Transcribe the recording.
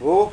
哦